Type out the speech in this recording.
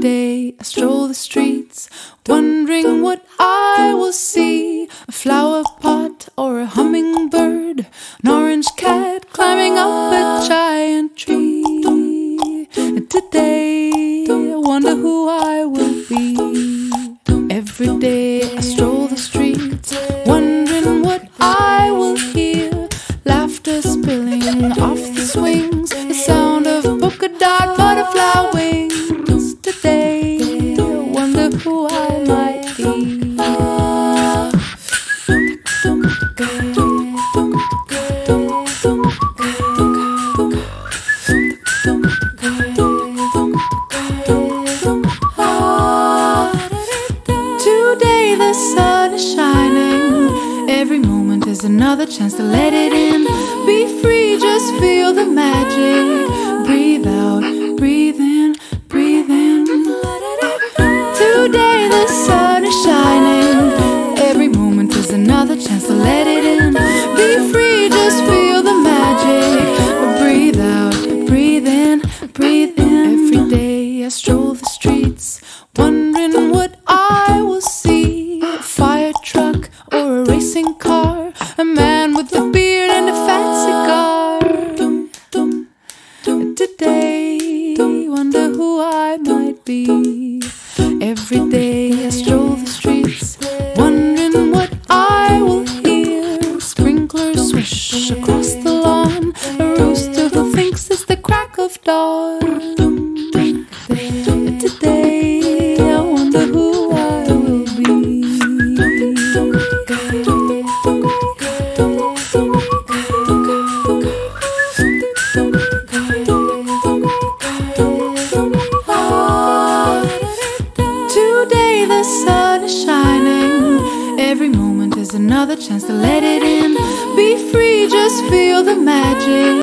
day I stroll the streets, wondering what I will see a flower pot or a hummingbird, an orange cat climbing up a giant tree. And today I wonder who I will be every day. Who I. Today the sun is shining. Every moment is another chance to let it in. Be free, just feel the magic. Breathe out, breathe in, stroll the streets, wondering what I will see. A fire truck or a racing car, a man with a beard and a fat cigar. Today, wonder who I might be. Every day I stroll the streets, wondering what I will hear. Sprinklers swish across the lawn, a rooster who thinks it's the crack of dawn. Another chance to let it in. Be free, just feel the magic.